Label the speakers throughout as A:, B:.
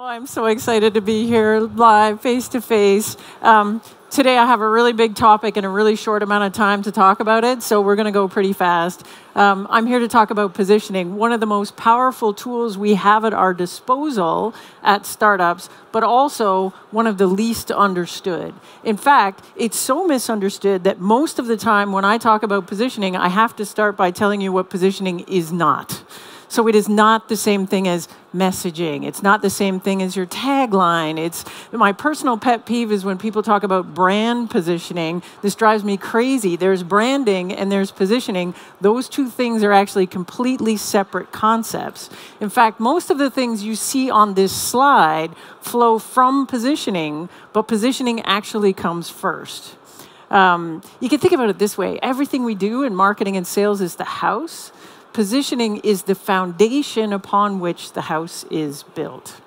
A: Oh, I'm so excited to be here live, face to face. Today, I have a really big topic and a really short amount of time to talk about it, so we're going to go pretty fast. Um, I'm here to talk about positioning, one of the most powerful tools we have at our disposal at startups, but also one of the least understood. In fact, it's so misunderstood that most of the time when I talk about positioning, I have to start by telling you what positioning is not. So it is not the same thing as messaging. It's not the same thing as your tagline. It's my personal pet peeve is when people talk about brand positioning. This drives me crazy. There's branding and there's positioning. Those two things are actually completely separate concepts. In fact, most of the things you see on this slide flow from positioning, but positioning actually comes first. Um, you can think about it this way everything we do in marketing and sales is the house positioning is the foundation upon which the house is built.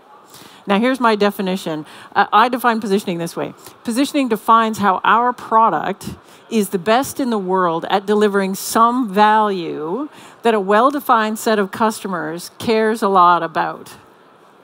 A: Now, here's my definition. Uh, I define positioning this way positioning defines how our product is the best in the world at delivering some value that a well defined set of customers cares a lot about.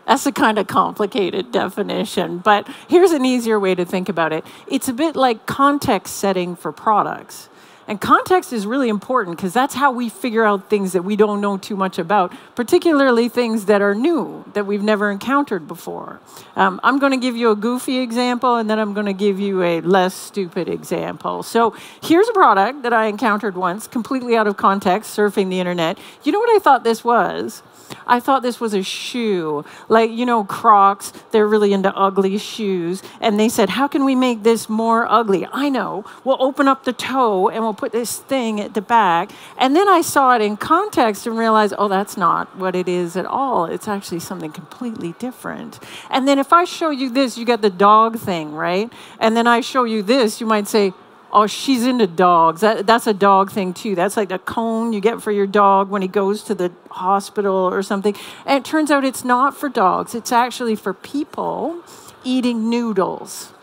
A: That's a kind of complicated definition, but here's an easier way to think about it. It's a bit like context setting for products. And context is really important because that's how we figure out things that we don't know too much about, particularly things that are new, that we've never encountered before. Um, I'm going to give you a goofy example and then I'm going to give you a less stupid example. So here's a product that I encountered once, completely out of context, surfing the internet. You know what I thought this was? I thought this was a shoe. Like, you know, Crocs, they're really into ugly shoes. And they said, How can we make this more ugly? I know. We'll open up the toe and we'll put this thing at the back. And then I saw it in context and realized, Oh, that's not what it is at all. It's actually something completely different. And then if I show you this, you got the dog thing, right? And then I show you this, you might say, oh, she's into dogs. That, that's a dog thing too. That's like a cone you get for your dog when he goes to the hospital or something. And it turns out it's not for dogs, it's actually for people eating noodles.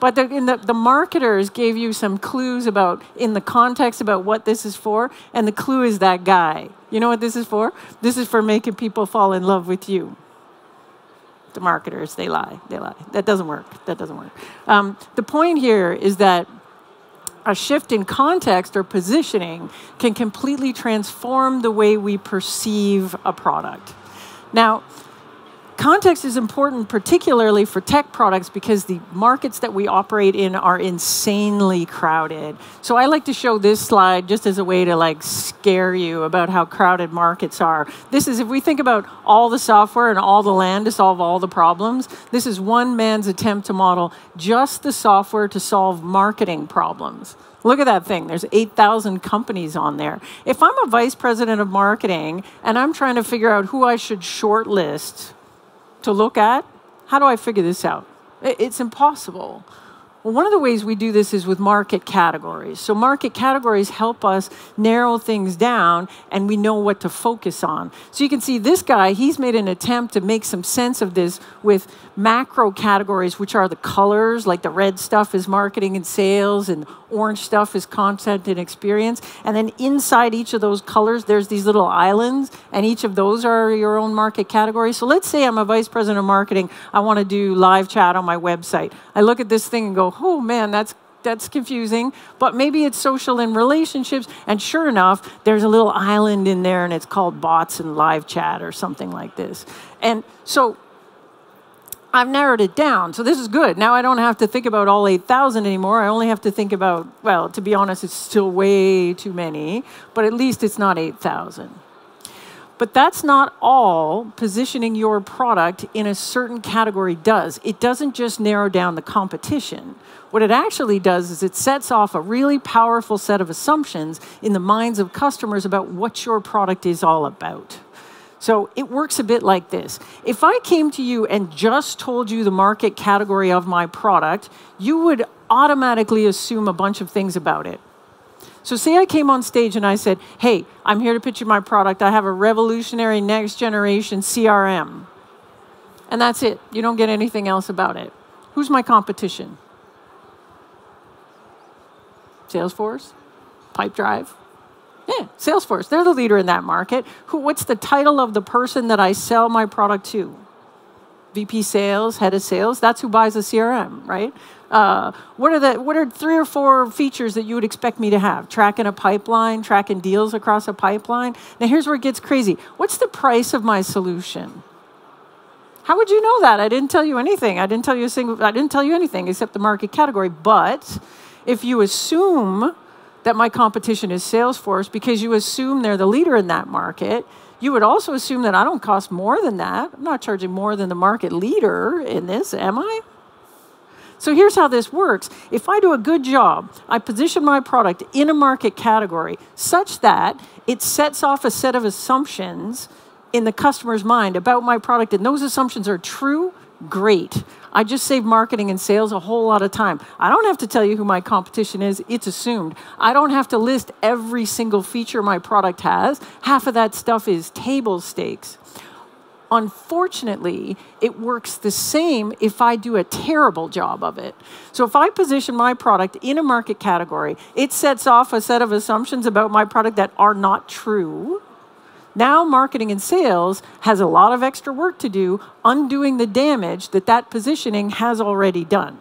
A: But the, the, the, marketers gave you some clues about, in the context about what this is for, and the clue is that guy. You know what this is for? This is for making people fall in love with you the marketers they lie they lie that doesn't work that doesn't work um, the point here is that a shift in context or positioning can completely transform the way we perceive a product. Now, Context is important, particularly for tech products, because the markets that we operate in are insanely crowded. So I like to show this slide just as a way to like scare you about how crowded markets are. This is if we think about all the software and all the land to solve all the problems, this is one man's attempt to model just the software to solve marketing problems. Look at that thing. There's 8,000 companies on there. If I'm a vice president of marketing and I'm trying to figure out who I should shortlist to look at. How do I figure this out? It's impossible. Well, one of the ways we do this is with market categories. So, market categories help us narrow things down and we know what to focus on. So, you can see this guy, he's made an attempt to make some sense of this with macro categories, which are the colors, like the red stuff is marketing and sales, and orange stuff is content and experience. And then inside each of those colors, there's these little islands, and each of those are your own market category. So, let's say I'm a vice president of marketing, I want to do live chat on my website. I look at this thing and go, oh man, that's that's confusing, but maybe it's social in relationships. And sure enough, there's a little island in there and it's called bots and live chat or something like this. And so I've narrowed it down. So this is good. Now I don't have to think about all 8,000 anymore. I only have to think about, well, to be honest, it's still way too many, but at least it's not 8,000. But that's not all positioning your product in a certain category does. It doesn't just narrow down the competition. What it actually does is it sets off a really powerful set of assumptions in the minds of customers about what your product is all about. So it works a bit like this. If I came to you and just told you the market category of my product, you would automatically assume a bunch of things about it. So, say I came on stage and I said, Hey, I'm here to pitch you my product. I have a revolutionary next generation CRM. And that's it. You don't get anything else about it. Who's my competition? Salesforce? Pipedrive? Yeah, Salesforce. They're the leader in that market. Who, what's the title of the person that I sell my product to? VP sales, head of sales, that's who buys a CRM, right? Uh, what are the what are three or four features that you would expect me to have? Tracking a pipeline, tracking deals across a pipeline. Now here's where it gets crazy. What's the price of my solution? How would you know that? I didn't tell you anything. I didn't tell you a single I didn't tell you anything except the market category. But if you assume that my competition is Salesforce because you assume they're the leader in that market, you would also assume that I don't cost more than that. I'm not charging more than the market leader in this, am I? So here's how this works. If I do a good job, I position my product in a market category such that it sets off a set of assumptions in the customer's mind about my product, and those assumptions are true, great. I just save marketing and sales a whole lot of time. I don't have to tell you who my competition is, it's assumed. I don't have to list every single feature my product has. Half of that stuff is table stakes. Unfortunately, it works the same if I do a terrible job of it. So if I position my product in a market category, it sets off a set of assumptions about my product that are not true. Now, marketing and sales has a lot of extra work to do undoing the damage that that positioning has already done.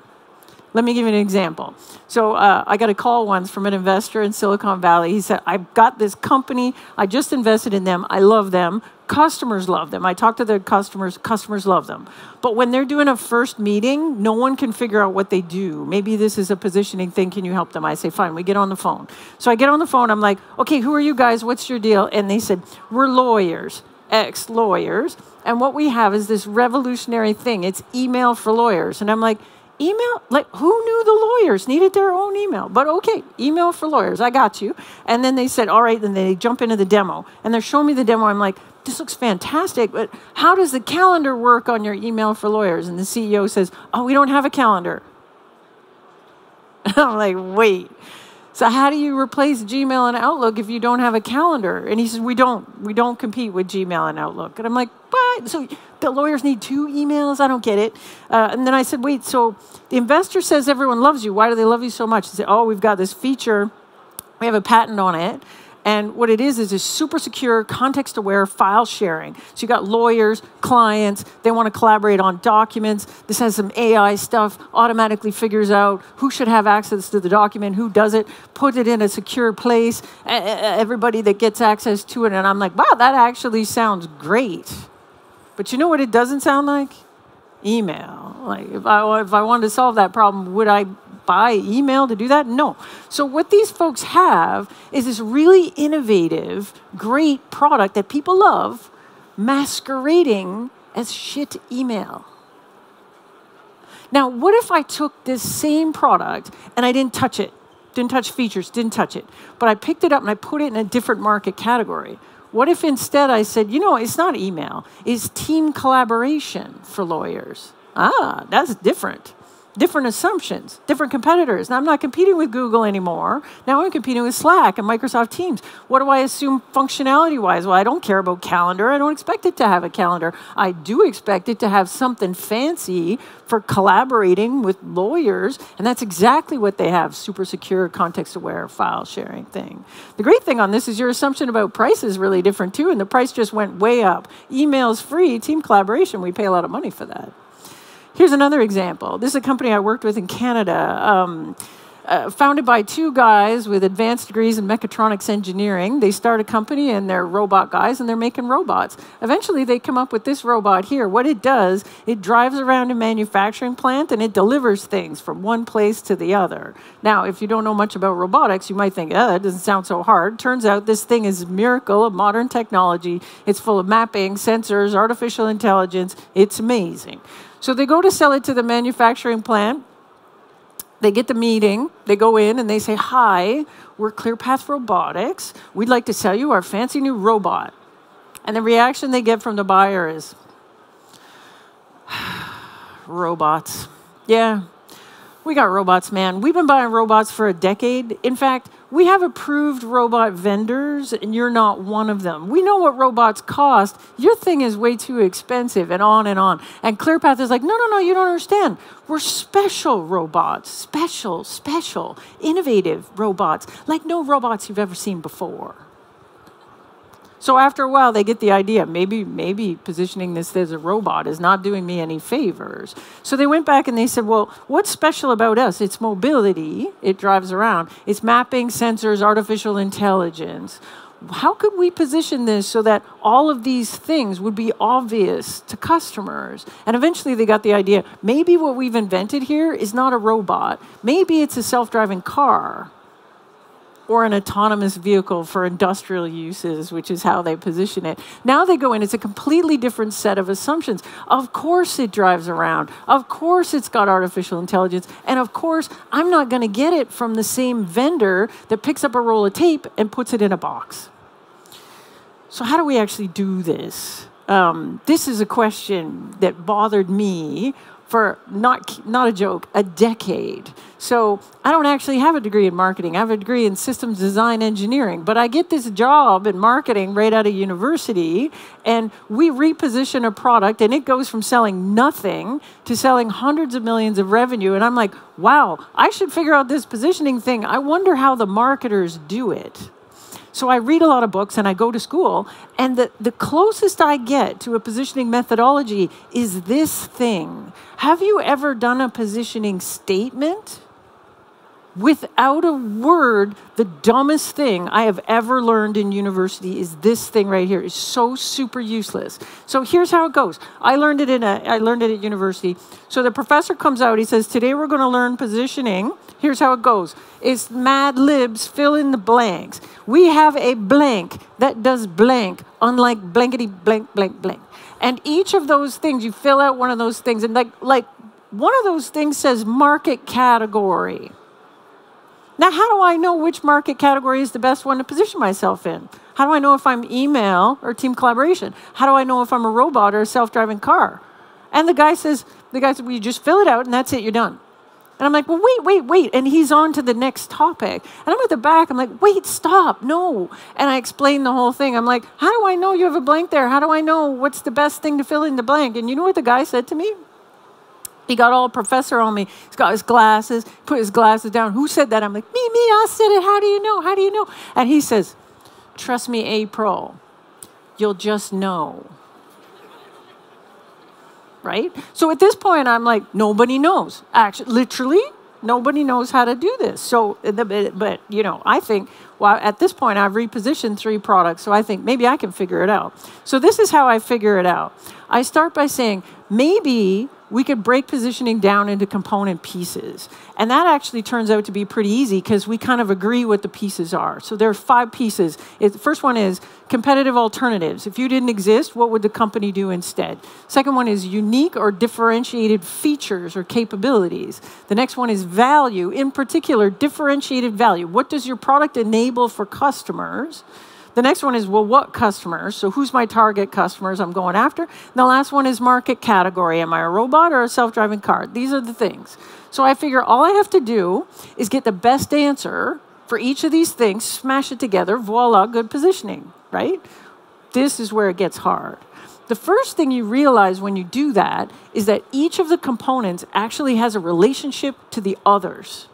A: Let me give you an example. So uh, I got a call once from an investor in Silicon Valley. He said, I've got this company. I just invested in them. I love them. Customers love them. I talk to their customers. Customers love them. But when they're doing a first meeting, no one can figure out what they do. Maybe this is a positioning thing. Can you help them? I say, fine. We get on the phone. So I get on the phone. I'm like, okay, who are you guys? What's your deal? And they said, we're lawyers, ex lawyers. And what we have is this revolutionary thing. It's email for lawyers. And I'm like, email? Like who knew the lawyers needed their own email? But okay email for lawyers i got you. And then they said all right then they jump into the demo. And they're showing me the demo. I'm like this looks fantastic but how does the calendar work on your email for lawyers? And the ceo says oh we don't have a calendar. I'm like wait so how do you replace Gmail and Outlook if you don't have a calendar? And he says, we don't. We don't compete with Gmail and Outlook. And I'm like, what? So the lawyers need two emails? I don't get it. Uh, and then I said, wait, so the investor says everyone loves you. Why do they love you so much? They said, oh, we've got this feature. We have a patent on it. And what it is is a super secure, context aware file sharing. So you got lawyers, clients, they want to collaborate on documents. This has some AI stuff, automatically figures out who should have access to the document, who does it, put it in a secure place, everybody that gets access to it. And I'm like, wow, that actually sounds great. But you know what it doesn't sound like? Email. Like if I if I wanted to solve that problem, would I buy email to do that? No. So, what these folks have is this really innovative, great product that people love masquerading as shit email. Now, what if I took this same product and I didn't touch it? Didn't touch features, didn't touch it. But I picked it up and I put it in a different market category. What if instead I said, you know, it's not email, it's team collaboration for lawyers? Ah, that's different different assumptions, different competitors. Now, I'm not competing with Google anymore. Now I'm competing with Slack and Microsoft Teams. What do I assume functionality wise? Well, I don't care about calendar. I don't expect it to have a calendar. I do expect it to have something fancy for collaborating with lawyers. And that's exactly what they have super secure, context aware file sharing thing. The great thing on this is your assumption about price is really different too. And the price just went way up. Email's free, team collaboration, we pay a lot of money for that. Here's another example. This is a company I worked with in Canada. Um, uh, founded by two guys with advanced degrees in mechatronics engineering. They start a company and they're robot guys and they're making robots. Eventually, they come up with this robot here. What it does, it drives around a manufacturing plant and it delivers things from one place to the other. Now, if you don't know much about robotics, you might think, oh, that doesn't sound so hard. Turns out this thing is a miracle of modern technology. It's full of mapping, sensors, artificial intelligence. It's amazing. So they go to sell it to the manufacturing plant. They get the meeting, they go in and they say, Hi, we're ClearPath Robotics. We'd like to sell you our fancy new robot. And the reaction they get from the buyer is, Robots. Yeah, we got robots, man. We've been buying robots for a decade. In fact, we have approved robot vendors, and you're not one of them. We know what robots cost. Your thing is way too expensive, and on and on. And ClearPath is like, no, no, no, you don't understand. We're special robots, special, special, innovative robots, like no robots you've ever seen before. So after a while, they get the idea maybe, maybe positioning this as a robot is not doing me any favors. So they went back and they said, well, what's special about us? It's mobility, it drives around, it's mapping, sensors, artificial intelligence. How could we position this so that all of these things would be obvious to customers? And eventually they got the idea maybe what we've invented here is not a robot, maybe it's a self driving car or an autonomous vehicle for industrial uses, which is how they position it. Now they go in, it's a completely different set of assumptions. Of course, it drives around. Of course, it's got artificial intelligence. And of course, I'm not going to get it from the same vendor that picks up a roll of tape and puts it in a box. So, how do we actually do this? Um, this is a question that bothered me for not not a joke, a decade. So I don't actually have a degree in marketing. I have a degree in systems design engineering, but I get this job in marketing right out of university, and we reposition a product, and it goes from selling nothing to selling hundreds of millions of revenue. And I'm like, wow, I should figure out this positioning thing. I wonder how the marketers do it. So I read a lot of books and I go to school, and the, the closest I get to a positioning methodology is this thing. Have you ever done a positioning statement? Without a word, the dumbest thing I have ever learned in university is this thing right here. It's so super useless. So here's how it goes. I learned it in a I learned it at university. So the professor comes out, he says, Today we're going to learn positioning Here's how it goes it's Mad Libs, fill in the blanks. We have a blank that does blank, unlike blankety blank, blank, blank. And each of those things, you fill out one of those things, and like, like one of those things says market category. Now, how do I know which market category is the best one to position myself in? How do I know if I'm email or team collaboration? How do I know if I'm a robot or a self driving car? And the guy says, the guy said, well, you just fill it out and that's it, you're done. And I'm like, well, wait, wait, wait. And he's on to the next topic. And I'm at the back. I'm like, wait, stop, no. And I explain the whole thing. I'm like, how do I know you have a blank there? How do I know what's the best thing to fill in the blank? And you know what the guy said to me? He got all professor on me. He's got his glasses, put his glasses down. Who said that? I'm like, me, me, I said it. How do you know? How do you know? And he says, trust me, April, you'll just know right? So at this point, I'm like, nobody knows. Actually, literally, nobody knows how to do this. So, but you know, I think, well, at this point, I've repositioned three products, so I think maybe I can figure it out. So this is how I figure it out. I start by saying maybe we could break positioning down into component pieces. And that actually turns out to be pretty easy because we kind of agree what the pieces are. So there are five pieces. It, the first one is competitive alternatives. If you didn't exist, what would the company do instead? Second one is unique or differentiated features or capabilities. The next one is value, in particular, differentiated value. What does your product enable for customers? The next one is, well, what customers? So who's my target customers I'm going after? And the last one is market category. Am I a robot or a self-driving car? These are the things. So I figure all I have to do is get the best answer for each of these things, smash it together, voila, good positioning, right? This is where it gets hard. The first thing you realize when you do that is that each of the components actually has a relationship to the others.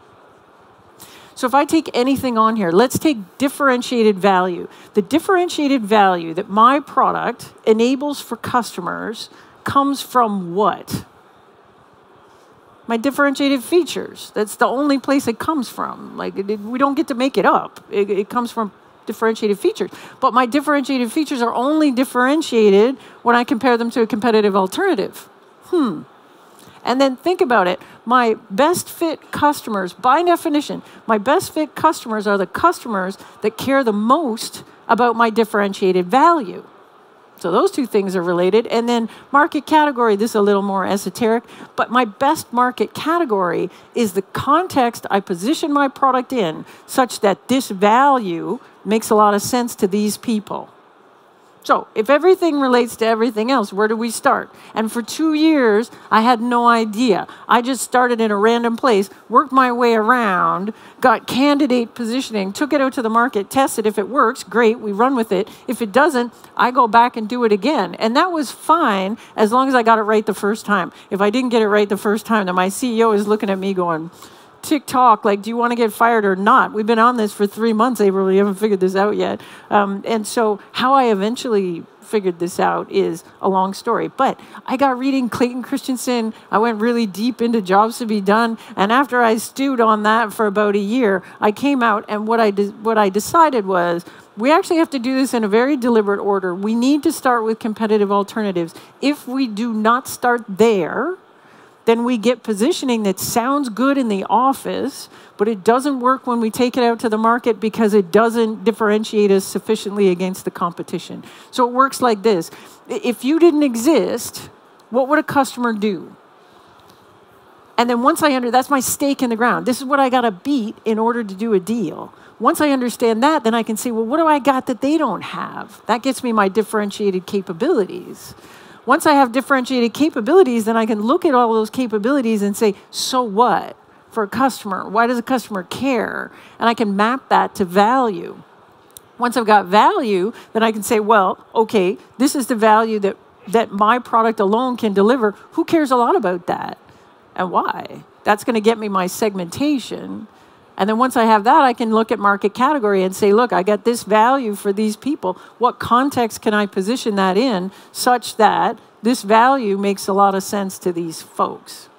A: So if I take anything on here, let's take differentiated value. The differentiated value that my product enables for customers comes from what? My differentiated features. That's the only place it comes from. Like, it, we don't get to make it up. It, it comes from differentiated features. But my differentiated features are only differentiated when I compare them to a competitive alternative. Hmm. And then think about it. My best fit customers, by definition, my best fit customers are the customers that care the most about my differentiated value. So those two things are related. And then market category, this is a little more esoteric, but my best market category is the context I position my product in such that this value makes a lot of sense to these people. So, if everything relates to everything else, where do we start? And for two years, I had no idea. I just started in a random place, worked my way around, got candidate positioning, took it out to the market, tested. If it works, great, we run with it. If it doesn't, I go back and do it again. And that was fine as long as I got it right the first time. If I didn't get it right the first time, then my CEO is looking at me going, TikTok, like, do you want to get fired or not? We've been on this for three months, April. We haven't figured this out yet. Um, and so, how I eventually figured this out is a long story. But I got reading Clayton Christensen. I went really deep into jobs to be done. And after I stewed on that for about a year, I came out and what I, what I decided was we actually have to do this in a very deliberate order. We need to start with competitive alternatives. If we do not start there, then we get positioning that sounds good in the office, but it doesn't work when we take it out to the market because it doesn't differentiate us sufficiently against the competition. So it works like this if you didn't exist, what would a customer do? And then once I under that's my stake in the ground. This is what I got to beat in order to do a deal. Once I understand that, then I can say, well, what do I got that they don't have? That gets me my differentiated capabilities. Once I have differentiated capabilities, then I can look at all those capabilities and say, so what for a customer? Why does a customer care? And I can map that to value. Once I've got value, then I can say, well, okay, this is the value that, that my product alone can deliver. Who cares a lot about that? And why? That's going to get me my segmentation. And then once I have that, I can look at market category and say, look, I got this value for these people. What context can I position that in such that this value makes a lot of sense to these folks?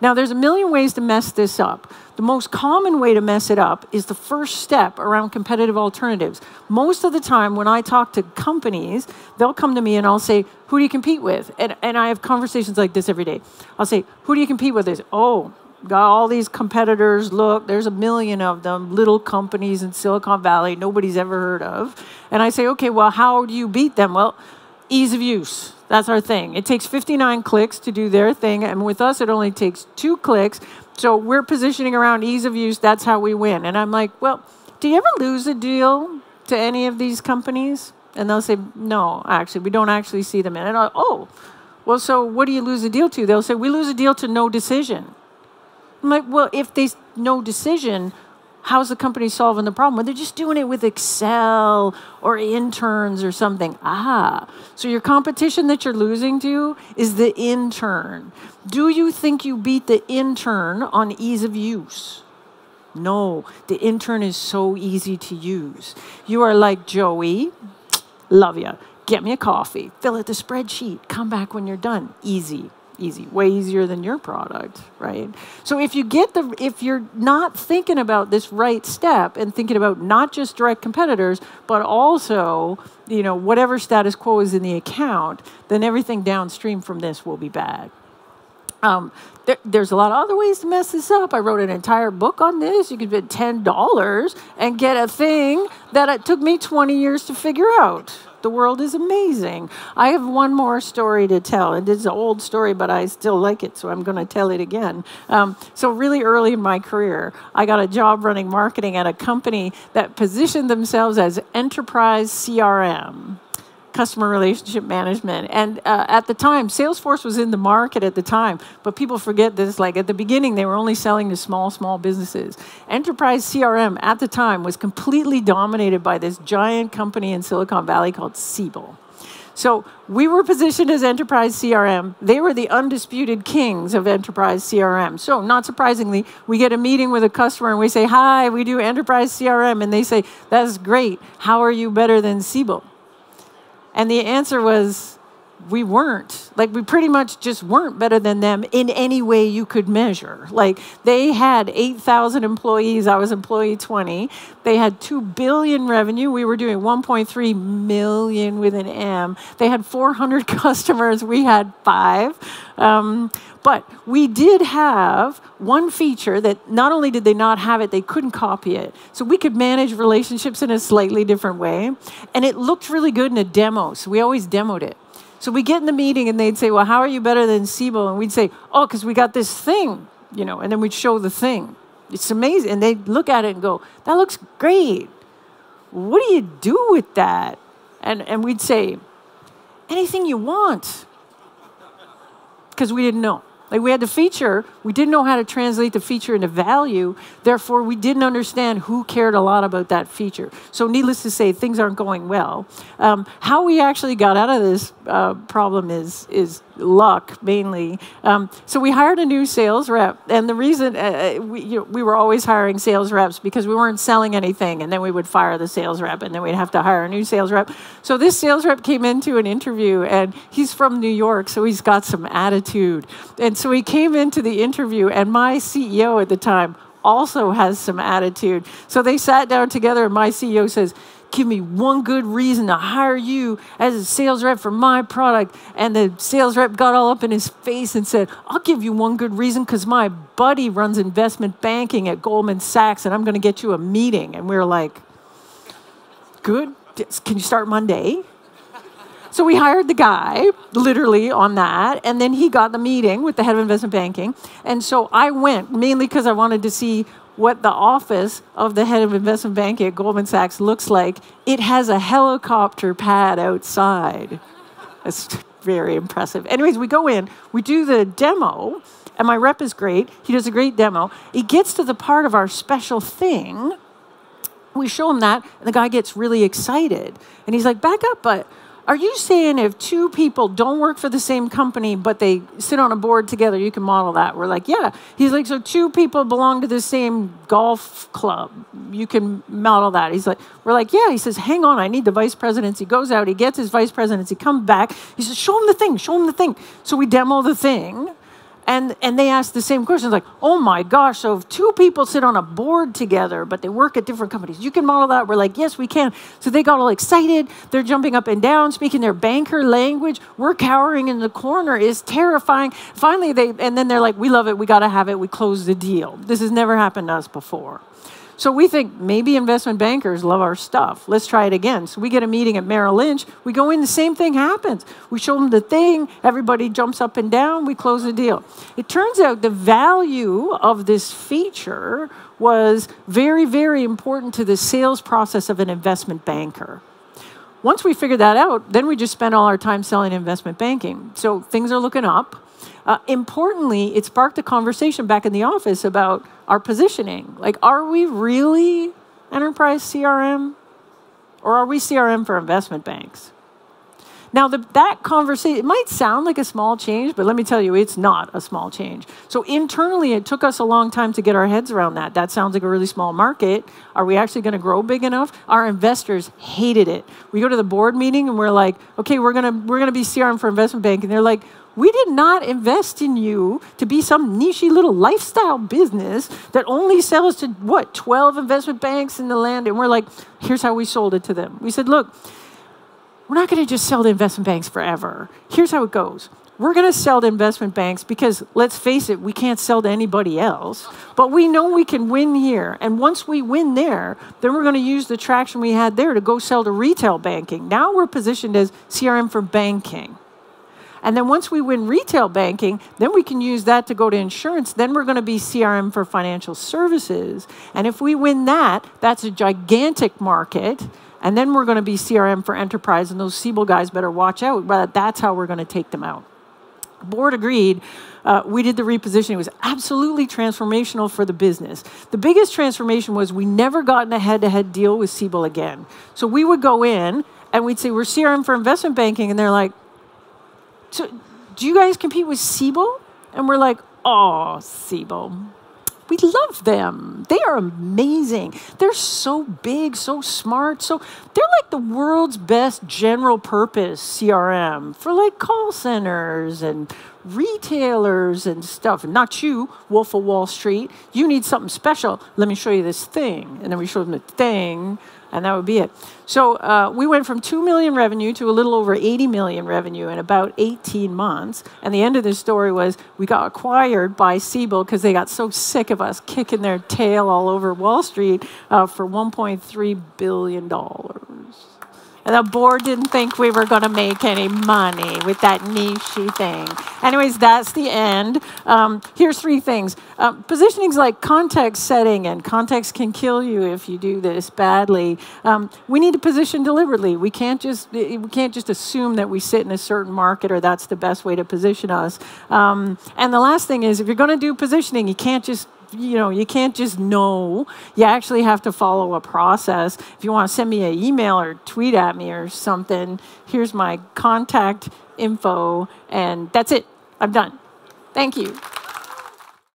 A: Now, there's a million ways to mess this up. The most common way to mess it up is the first step around competitive alternatives. Most of the time, when I talk to companies, they'll come to me and I'll say, Who do you compete with? And, and I have conversations like this every day. I'll say, Who do you compete with? Say, Oh, got all these competitors. Look, there's a million of them, little companies in Silicon Valley nobody's ever heard of. And I say, okay, well, how do you beat them? Well, ease of use. That's our thing. It takes 59 clicks to do their thing, and with us, it only takes two clicks. So we're positioning around ease of use. That's how we win. And I'm like, well, do you ever lose a deal to any of these companies? And they'll say, no, actually, we don't actually see them. And I, oh, well, so what do you lose a deal to? They'll say, we lose a deal to no decision. I'm like, well, if there's no decision, how's the company solving the problem? Well, they're just doing it with Excel or interns or something. Ah, so your competition that you're losing to is the intern. Do you think you beat the intern on ease of use? No, the intern is so easy to use. You are like Joey, love you. Get me a coffee, fill out the spreadsheet, come back when you're done. Easy easy, way easier than your product, right? So if you get the if you're not thinking about this right step and thinking about not just direct competitors, but also, you know, whatever status quo is in the account, then everything downstream from this will be bad. Um, there, there's a lot of other ways to mess this up. I wrote an entire book on this. You could ten dollars and get a thing that it took me 20 years to figure out. The world is amazing. I have one more story to tell. It is an old story, but I still like it, so I'm going to tell it again. Um, so, really early in my career, I got a job running marketing at a company that positioned themselves as enterprise CRM customer relationship management. And uh, at the time, Salesforce was in the market at the time, but people forget this. Like at the beginning, they were only selling to small, small businesses. Enterprise CRM at the time was completely dominated by this giant company in Silicon Valley called Siebel. So we were positioned as enterprise CRM. They were the undisputed kings of enterprise CRM. So, not surprisingly, we get a meeting with a customer and we say, Hi, we do enterprise CRM. And they say, That's great. How are you better than Siebel? And the answer was, we weren't. Like, we pretty much just weren't better than them in any way you could measure. Like, they had 8,000 employees. I was employee 20. They had 2 billion revenue. We were doing 1.3 million with an M. They had 400 customers. We had five. Um, but we did have one feature that not only did they not have it, they couldn't copy it. So we could manage relationships in a slightly different way. And it looked really good in a demo. So we always demoed it. So we get in the meeting and they'd say, Well, how are you better than Siebel? And we'd say, Oh, because we got this thing, you know, and then we'd show the thing. It's amazing. And they'd look at it and go, That looks great. What do you do with that? And, and we'd say, Anything you want. Because we didn't know. Like we had the feature, we didn't know how to translate the feature into value. Therefore, we didn't understand who cared a lot about that feature. So, needless to say, things aren't going well. Um, how we actually got out of this uh, problem is is luck mainly. Um, so we hired a new sales rep, and the reason uh, uh, we, you know, we were always hiring sales reps because we weren't selling anything, and then we would fire the sales rep, and then we'd have to hire a new sales rep. So this sales rep came into an interview, and he's from New York, so he's got some attitude. And so he came into the interview, and my CEO at the time also has some attitude. So they sat down together, and my CEO says, give me one good reason to hire you as a sales rep for my product. And the sales rep got all up in his face and said, I'll give you one good reason because my buddy runs investment banking at Goldman Sachs and I'm going to get you a meeting. And we are like, good. Can you start Monday? So we hired the guy literally on that, and then he got the meeting with the head of investment banking. And so I went mainly because I wanted to see what the office of the head of investment banking at Goldman Sachs looks like, it has a helicopter pad outside. It's very impressive. Anyways, we go in, we do the demo, and my rep is great. He does a great demo. He gets to the part of our special thing. We show him that, and the guy gets really excited. And he's like, back up, but are you saying if two people don't work for the same company but they sit on a board together, you can model that? We're like, yeah. He's like, so two people belong to the same golf club. You can model that. He's like, we're like, yeah. He says, hang on, I need the vice presidency. He goes out, he gets his vice presidency, comes back. He says, show him the thing, show him the thing. So we demo the thing. And, and they ask the same questions like, oh my gosh, so if two people sit on a board together, but they work at different companies, you can model that? We're like, yes, we can. So they got all excited. They're jumping up and down, speaking their banker language. We're cowering in the corner. It's terrifying. Finally, they, and then they're like, we love it. We got to have it. We close the deal. This has never happened to us before. So we think maybe investment bankers love our stuff. Let's try it again. So we get a meeting at Merrill Lynch. We go in, the same thing happens. We show them the thing, everybody jumps up and down, we close the deal. It turns out the value of this feature was very, very important to the sales process of an investment banker. Once we figured that out, then we just spent all our time selling investment banking. So things are looking up. Uh, importantly, it sparked a conversation back in the office about our positioning. Like, are we really enterprise CRM? Or are we CRM for investment banks? Now, the, that conversation, it might sound like a small change, but let me tell you, it's not a small change. So, internally, it took us a long time to get our heads around that. That sounds like a really small market. Are we actually going to grow big enough? Our investors hated it. We go to the board meeting and we're like, okay, we're going to we're going to be CRM for investment bank. And they're like, we did not invest in you to be some nichey little lifestyle business that only sells to what, 12 investment banks in the land. And we're like, here's how we sold it to them. We said, look, we're not going to just sell to investment banks forever. Here's how it goes. We're going to sell to investment banks because, let's face it, we can't sell to anybody else. But we know we can win here. And once we win there, then we're going to use the traction we had there to go sell to retail banking. Now we're positioned as CRM for banking. And then once we win retail banking, then we can use that to go to insurance. Then we're going to be CRM for financial services. And if we win that, that's a gigantic market. And then we're going to be CRM for enterprise. And those Siebel guys better watch out. But that's how we're going to take them out. Board agreed. Uh, we did the repositioning. It was absolutely transformational for the business. The biggest transformation was we never got in a head to head deal with Siebel again. So we would go in and we'd say, We're CRM for investment banking. And they're like, so do you guys compete with Siebel? And we're like, oh, Siebel. We love them. They are amazing. They're so big, so smart. So they're like the world's best general purpose CRM for like call centers and retailers and stuff. Not you, Wolf of Wall Street. You need something special. Let me show you this thing. And then we show them the thing and that would be it. So uh, we went from 2 million revenue to a little over 80 million revenue in about 18 months. And the end of the story was we got acquired by Siebel because they got so sick of us kicking their tail all over Wall Street uh, for 1.3 billion dollars. And the board didn't think we were going to make any money with that nichey thing. Anyways, that's the end. Um, here's three things. Um, positioning's like context setting, and context can kill you if you do this badly. Um, we need to position deliberately. We can't just we can't just assume that we sit in a certain market or that's the best way to position us. Um, and the last thing is, if you're going to do positioning, you can't just you know, you can't just know. You actually have to follow a process. If you want to send me an email or tweet at me or something, here's my contact info. And that's it. I'm done. Thank you.